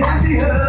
happier.